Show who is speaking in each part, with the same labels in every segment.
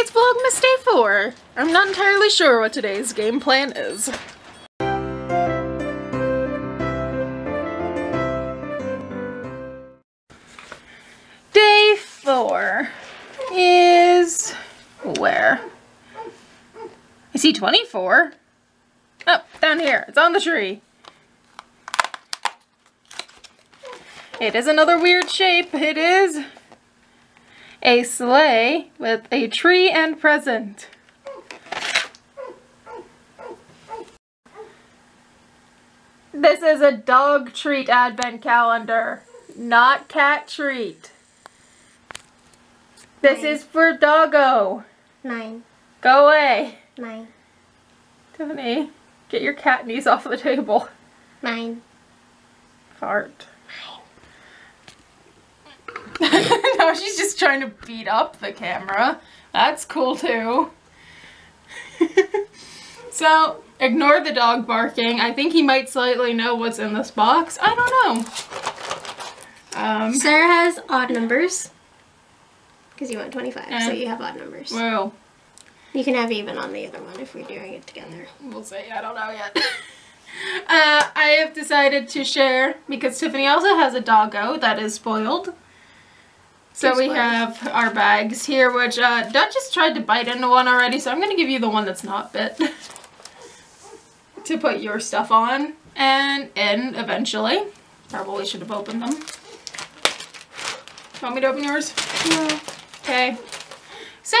Speaker 1: it's Vlogmas Day 4. I'm not entirely sure what today's game plan is. Day 4 is... where? I see 24. Oh, down here. It's on the tree. It is another weird shape. It is a sleigh with a tree and present. This is a dog treat advent calendar, not cat treat. This
Speaker 2: Nine.
Speaker 1: is for doggo.
Speaker 2: Nine.
Speaker 1: Go away.
Speaker 2: Nine.
Speaker 1: Tiffany, get your cat knees off the table.
Speaker 2: Nine.
Speaker 1: Fart. no, she's just trying to beat up the camera. That's cool too. so, ignore the dog barking. I think he might slightly know what's in this box. I don't know. Um,
Speaker 2: Sarah has odd numbers. Because you want 25, so you have odd numbers.
Speaker 1: well,
Speaker 2: You can have even on the other one if we're doing it together.
Speaker 1: we'll see. I don't know yet. uh, I have decided to share because Tiffany also has a doggo that is spoiled. So we have our bags here, which uh, Duchess tried to bite into one already, so I'm going to give you the one that's not bit to put your stuff on and in eventually. Probably should have opened them. Want me to open yours?
Speaker 2: No.
Speaker 1: Okay. So,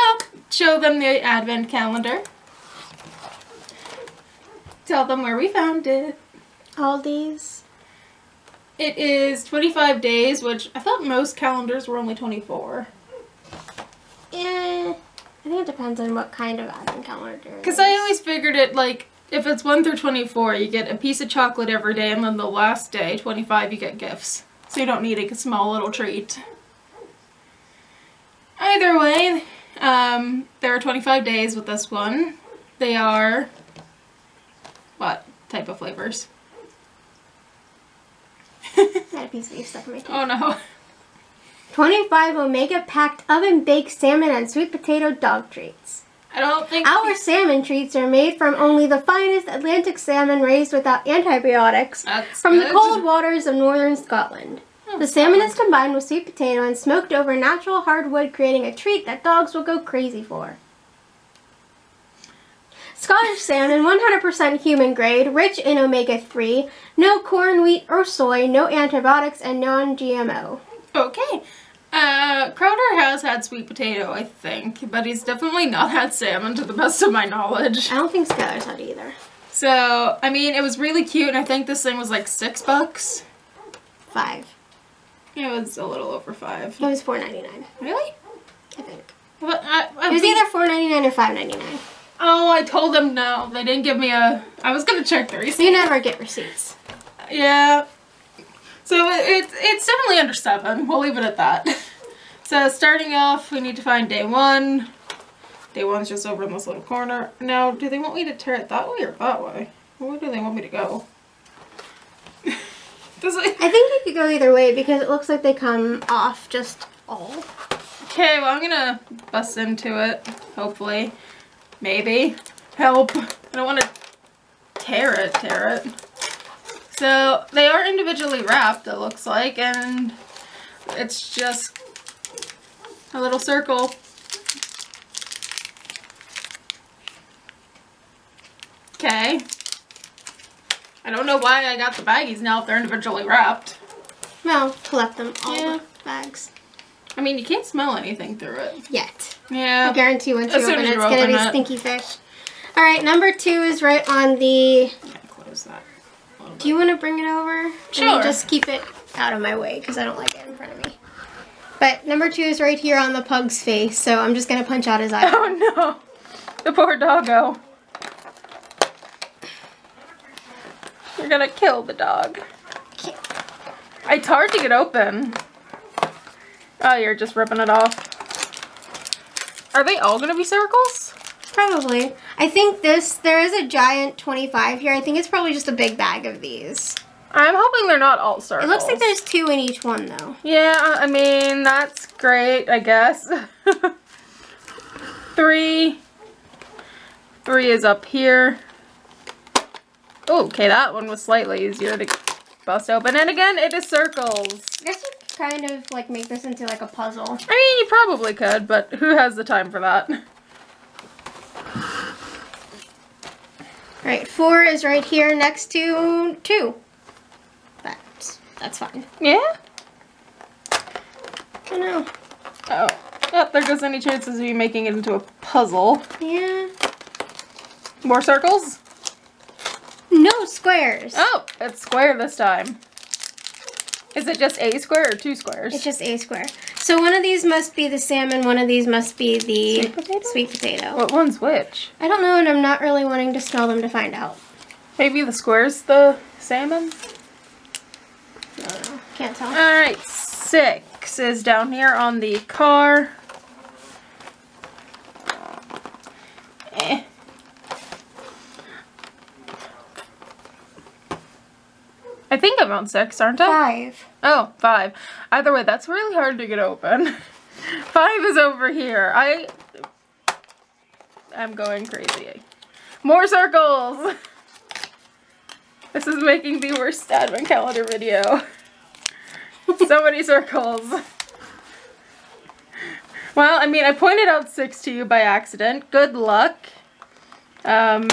Speaker 1: show them the advent calendar. Tell them where we found it.
Speaker 2: Aldi's.
Speaker 1: It is 25 days, which I thought most calendars were only 24.
Speaker 2: Eh. I think it depends on what kind of advent calendar.
Speaker 1: Because. I always figured it like, if it's 1 through 24, you get a piece of chocolate every day, and then the last day, 25, you get gifts. So you don't need a small little treat. Either way, um, there are 25 days with this one. They are, what type of flavors?
Speaker 2: I had a piece of beef stuck in my teeth.
Speaker 1: Oh no.
Speaker 2: 25 Omega packed oven baked salmon and sweet potato dog treats.
Speaker 1: I don't think
Speaker 2: Our salmon treats are made from only the finest Atlantic salmon raised without antibiotics
Speaker 1: that's
Speaker 2: from the cold waters of northern Scotland.
Speaker 1: Oh,
Speaker 2: The salmon is combined with sweet potato and smoked over natural hardwood, creating a treat that dogs will go crazy for. Scottish salmon, 100% human grade, rich in omega 3, no corn, wheat, or soy, no antibiotics, and non GMO.
Speaker 1: Okay. Uh, Crowder has had sweet potato, I think, but he's definitely not had salmon to the best of my knowledge.
Speaker 2: I don't think Skylar's had either.
Speaker 1: So, I mean, it was really cute, and I think this thing was like six bucks.
Speaker 2: Five.
Speaker 1: It was a little over five.
Speaker 2: It was $4.99,
Speaker 1: Really?
Speaker 2: I think.
Speaker 1: But I, I
Speaker 2: It was either $4.99 or $5.99.
Speaker 1: Oh, I told them no. They didn't give me a. I was gonna check the receipt.
Speaker 2: You never get receipts.
Speaker 1: Yeah. So it, it's it's definitely under seven. We'll leave it at that. So starting off, we need to find day one. Day one's just over in this little corner. Now, do they want me to tear it that way or that way? Where do they want me to go? Does it?
Speaker 2: I think you could go either way because it looks like they come off just all.
Speaker 1: Okay, well I'm gonna bust into it. Hopefully, maybe help. I don't want to tear it. Tear it. So they are individually wrapped. It looks like, and it's just a little circle. Okay. I don't know why I got the baggies now if they're individually wrapped.
Speaker 2: Well, collect them all
Speaker 1: Yeah.
Speaker 2: the bags.
Speaker 1: I mean, you can't smell anything through it.
Speaker 2: Yet. I guarantee once you open it, it's gonna be
Speaker 1: it.
Speaker 2: stinky fish. All right, number two is right on the.
Speaker 1: Close that.
Speaker 2: Do you want to bring it over?
Speaker 1: Sure.
Speaker 2: just keep it out of my way because I don't like it in front of me. But number two is right here on the pug's face, so I'm just gonna punch out his eye.
Speaker 1: Oh no! The poor doggo. You're gonna kill the dog. It's hard to get open. Oh, you're just ripping it off. Are they all gonna be circles?
Speaker 2: Probably. I think this, there is a giant 25 here. I think it's probably just a big bag of these.
Speaker 1: I'm hoping they're not all circles.
Speaker 2: It looks like there's two in each one though.
Speaker 1: Yeah, I mean, that's great, I guess. three. Three is up here. Oh, okay, that one was slightly easier to bust open. And again, it is circles.
Speaker 2: I guess you could kind of like make this into like a puzzle.
Speaker 1: I mean, you probably could, but who has the time for that?
Speaker 2: Right, four is right here next to two. That's that's fine.
Speaker 1: Yeah?
Speaker 2: I know.
Speaker 1: Oh. Oh, there goes any chances of you making it into a puzzle.
Speaker 2: Yeah.
Speaker 1: More circles?
Speaker 2: No squares.
Speaker 1: Oh, it's square this time. Is it just a square or two squares?
Speaker 2: It's just a square. So one of these must be the salmon, one of these must be the
Speaker 1: Sweet potato?
Speaker 2: sweet potato.
Speaker 1: What one's which?
Speaker 2: I don't know and I'm not really wanting to smell them to find out.
Speaker 1: Maybe the square's the salmon?
Speaker 2: I don't. Can't tell.
Speaker 1: Alright, six is down here on the car. Eh. I think I'm on six, aren't I?
Speaker 2: Five.
Speaker 1: Oh, five. Either way, that's really hard to get open. Five is over here. I I'm going crazy. More circles! This is making the worst advent calendar video. so many circles. Well, I mean, I pointed out six to you by accident. Good luck. Um,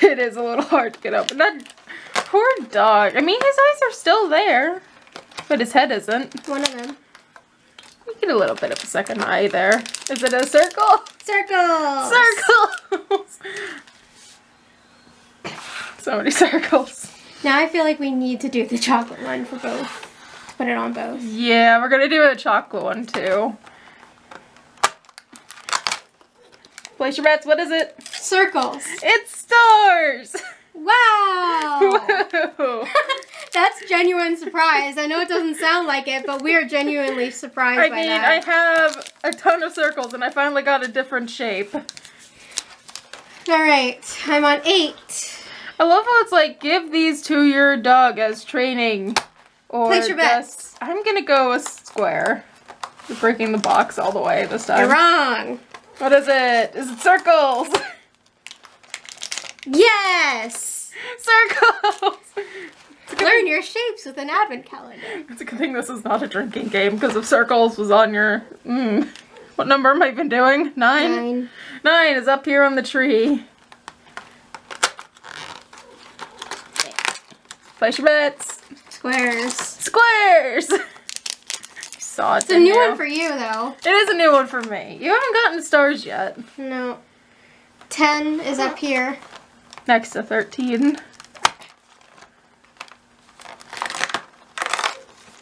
Speaker 1: it is a little hard to get open. That poor dog. I mean, his eyes are still there, but his head isn't.
Speaker 2: One of them.
Speaker 1: You get a little bit of a second eye there. Is it a circle?
Speaker 2: Circles.
Speaker 1: Circles! so many circles.
Speaker 2: Now I feel like we need to do the chocolate one for both. Put it on both.
Speaker 1: Yeah, we're gonna do a chocolate one too. Place your bets. What is it?
Speaker 2: Circles.
Speaker 1: It's stars!
Speaker 2: Wow. That's genuine surprise. I know it doesn't sound like it, but we are genuinely surprised
Speaker 1: I
Speaker 2: by
Speaker 1: mean, I
Speaker 2: that.
Speaker 1: have a ton of circles and I finally got a different shape.
Speaker 2: All right, I'm on eight.
Speaker 1: I love how it's like, give these to your dog as training. Or
Speaker 2: Place your bets.
Speaker 1: I'm gonna go a square. You're breaking the box all the way this
Speaker 2: You're
Speaker 1: time.
Speaker 2: wrong.
Speaker 1: What is it? Is it circles?
Speaker 2: Yes.
Speaker 1: circles!
Speaker 2: Learn your shapes with an advent calendar.
Speaker 1: It's a good thing this is not a drinking game because if circles was on your. Mm, what number am I even doing? Nine?
Speaker 2: Nine.
Speaker 1: Nine is up here on the tree. Place your bets.
Speaker 2: Squares.
Speaker 1: Squares! saw it.
Speaker 2: It's a new
Speaker 1: you?
Speaker 2: one for you, though.
Speaker 1: It is a new one for me. You haven't gotten stars yet.
Speaker 2: No. Ten is up here.
Speaker 1: Next to 13.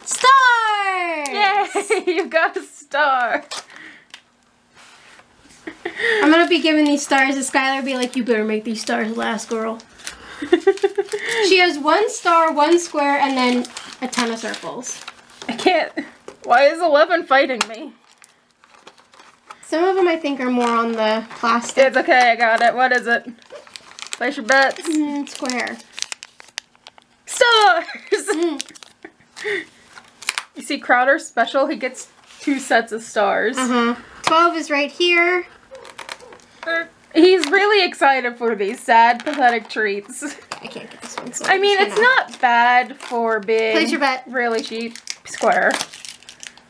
Speaker 2: Stars!
Speaker 1: Yay! You got a star.
Speaker 2: I'm gonna be giving these stars to Skylar. Be like, you better make these stars last, girl. She has one star, one square, and then a ton of circles.
Speaker 1: I can't. Why is 11 fighting me?
Speaker 2: Some of them I think are more on the plastic.
Speaker 1: It's okay, I got it. What is it? Place your bets.
Speaker 2: Mm, square.
Speaker 1: Stars!
Speaker 2: Mm.
Speaker 1: You see Crowder special? He gets two sets of stars.
Speaker 2: Uh huh. Twelve is right here.
Speaker 1: He's really excited for these sad, pathetic treats.
Speaker 2: I can't get this one. So
Speaker 1: I mean, it's
Speaker 2: gonna-
Speaker 1: not bad for being
Speaker 2: Place your bet.
Speaker 1: really cheap. Square.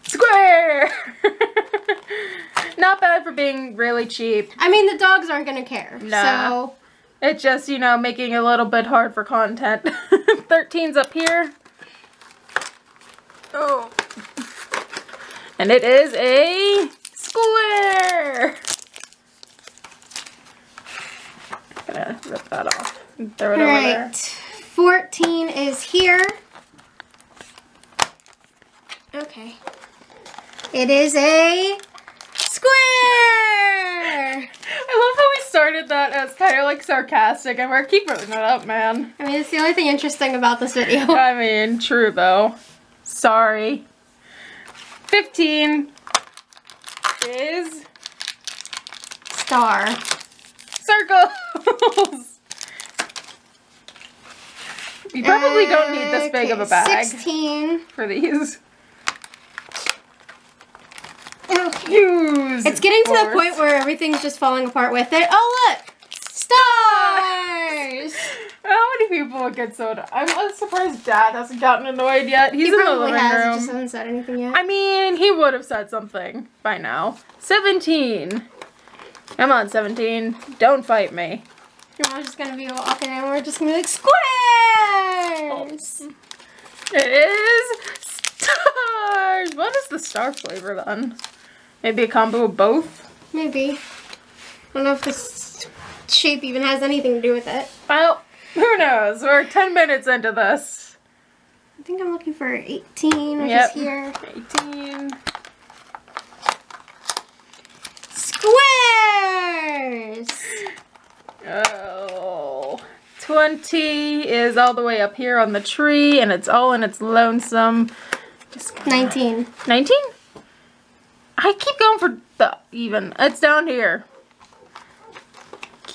Speaker 1: Square! not bad for being really cheap.
Speaker 2: I mean, the dogs aren't gonna care.
Speaker 1: Nah.
Speaker 2: So
Speaker 1: It's just, you know, making it a little bit hard for content. 13's up here. Oh. And it is a square. Gonna rip that off. and Throw it over there.
Speaker 2: 14 is here. Okay. It is a square!
Speaker 1: I love how we started that as kind of like sarcastic and we're keep ripping it up, man.
Speaker 2: I mean, it's the only thing interesting about this video.
Speaker 1: I mean, true though. Sorry. 15 is
Speaker 2: Star.
Speaker 1: circles. You probably don't need this big of a bag
Speaker 2: 16.
Speaker 1: for these. Use.
Speaker 2: It's getting to the point where everything's just falling apart with it. Oh look! Stars!
Speaker 1: How many people would get so? I'm surprised Dad hasn't gotten annoyed yet. He's
Speaker 2: he
Speaker 1: in the living
Speaker 2: has, he
Speaker 1: room.
Speaker 2: just hasn't said anything yet.
Speaker 1: I mean, he would have said something by now. 17. Come on, 17. Don't fight me.
Speaker 2: Your mom's just gonna be walking and we're just gonna be like, squares!
Speaker 1: It is stars. What is the star flavor then? Maybe a combo of both?
Speaker 2: Maybe. I don't know if this shape even has anything to do with it.
Speaker 1: Well, who knows? We're 10 minutes into this.
Speaker 2: I think I'm looking for 18, which
Speaker 1: Yep.
Speaker 2: is here.
Speaker 1: 18.
Speaker 2: Squares!
Speaker 1: Oh. 20 is all the way up here on the tree, and it's all in its lonesome. Just gonna-
Speaker 2: 19.
Speaker 1: 19? I keep going for the even. It's down here.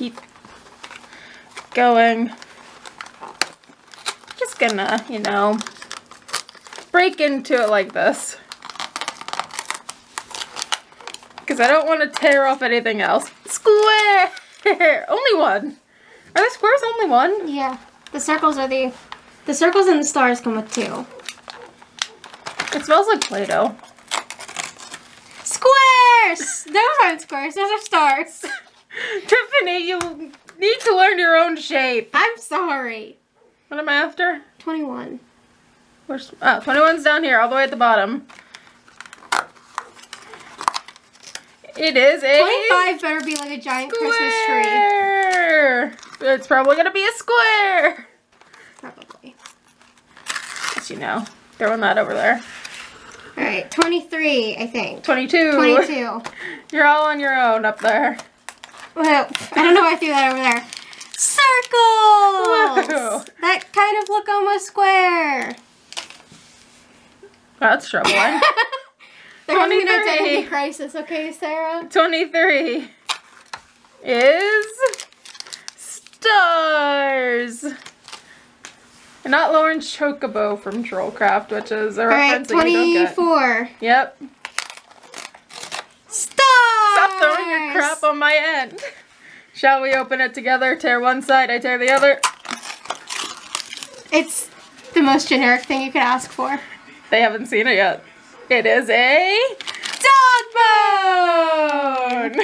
Speaker 1: Keep going. Just gonna, you know, break into it like this. Because I don't want to tear off anything else. Square! only one. Are the squares only one?
Speaker 2: Yeah. The circles are the... The circles and the stars come with two.
Speaker 1: It smells like Play-Doh.
Speaker 2: Squares! Those aren't squares, those are stars.
Speaker 1: Tiffany, you need to learn your own shape.
Speaker 2: I'm sorry.
Speaker 1: What am I after?
Speaker 2: 21.
Speaker 1: Where's, oh, uh, 21's down here, all the way at the bottom. It is a
Speaker 2: 25 better be like a giant Christmas tree.
Speaker 1: square. It's probably gonna be a square.
Speaker 2: Probably.
Speaker 1: Yes, you know. Throwing that over there.
Speaker 2: Alright, 23, I think.
Speaker 1: 22.
Speaker 2: 22.
Speaker 1: You're all on your own up there.
Speaker 2: Well, I don't know why I threw that over there. Circles!
Speaker 1: Whoa.
Speaker 2: That kind of look almost square.
Speaker 1: That's troubling.
Speaker 2: They're having an
Speaker 1: 23.
Speaker 2: identity crisis, okay, Sarah?
Speaker 1: 23 is stars. And not Lauren Chocobo from Trollcraft, which is a
Speaker 2: Alright,
Speaker 1: reference that you don't get.
Speaker 2: 24.
Speaker 1: Yep. Throwing your crap on my end. Shall we open it together? Tear one side, I tear the other.
Speaker 2: It's the most generic thing you could ask for.
Speaker 1: They haven't seen it yet. It is a dog bone.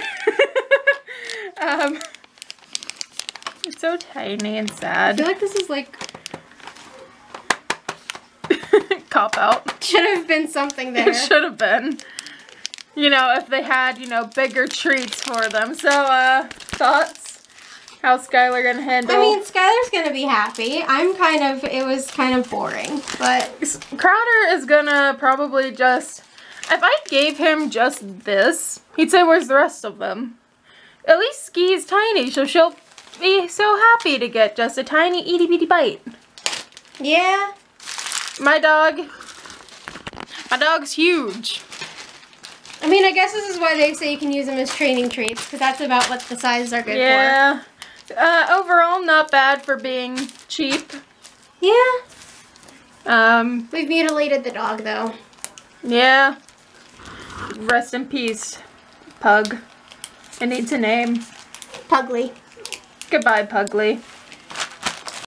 Speaker 1: um, it's so tiny and sad.
Speaker 2: I feel like this is like,
Speaker 1: Cop out.
Speaker 2: should have been something there.
Speaker 1: It should have been. You know, if they had, you know, bigger treats for them. So, uh, thoughts? How's Skylar gonna handle?
Speaker 2: I mean, Skylar's gonna be happy. I'm kind of, it was kind of boring, but
Speaker 1: Crowder is gonna probably just. If I gave him just this, he'd say, Where's the rest of them? At least Ski's tiny, so she'll be so happy to get just a tiny itty bitty bite.
Speaker 2: yeah.
Speaker 1: My dog. My dog's huge.
Speaker 2: I mean, I guess this is why they say you can use them as training treats, because that's about what the sizes are good for.
Speaker 1: yeah. Uh, overall, not bad for being cheap.
Speaker 2: Yeah.
Speaker 1: Um,
Speaker 2: We've mutilated the dog, though.
Speaker 1: yeah. Rest in peace, Pug. It needs a name.
Speaker 2: Pugly.
Speaker 1: Goodbye, Pugly.